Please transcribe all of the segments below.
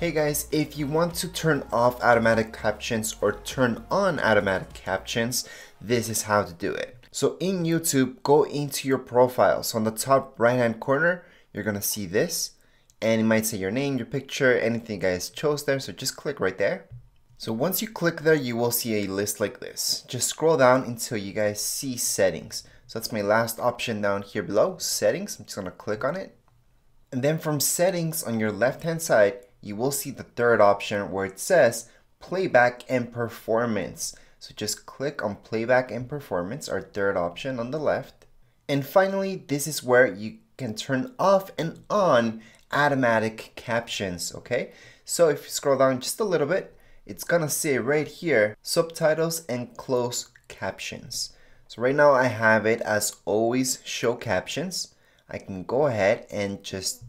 Hey guys, if you want to turn off automatic captions or turn on automatic captions, this is how to do it. So in YouTube, go into your profile. So on the top right hand corner, you're gonna see this and it might say your name, your picture, anything guys chose there. So just click right there. So once you click there, you will see a list like this. Just scroll down until you guys see settings. So that's my last option down here below, settings. I'm just gonna click on it. And then from settings on your left hand side, you will see the third option where it says playback and performance. So just click on playback and performance, our third option on the left. And finally, this is where you can turn off and on automatic captions, okay? So if you scroll down just a little bit, it's gonna say right here, subtitles and closed captions. So right now I have it as always show captions. I can go ahead and just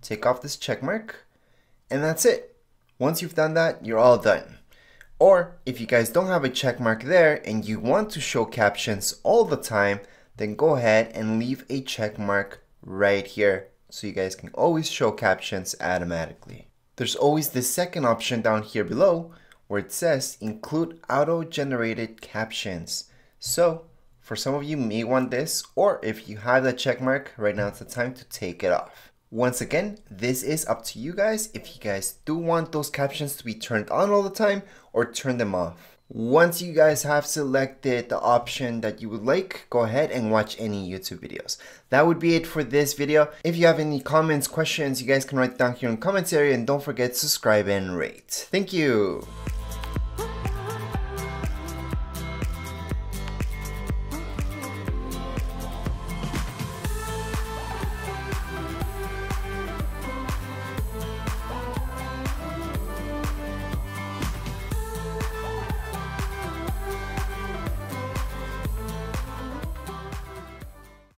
take off this check mark and that's it. Once you've done that, you're all done. Or if you guys don't have a check mark there and you want to show captions all the time, then go ahead and leave a check mark right here so you guys can always show captions automatically. There's always the second option down here below where it says include auto-generated captions. So for some of you may want this or if you have that check mark, right now it's the time to take it off. Once again, this is up to you guys if you guys do want those captions to be turned on all the time or turn them off. Once you guys have selected the option that you would like, go ahead and watch any YouTube videos. That would be it for this video. If you have any comments, questions, you guys can write down here in the comments area and don't forget to subscribe and rate. Thank you.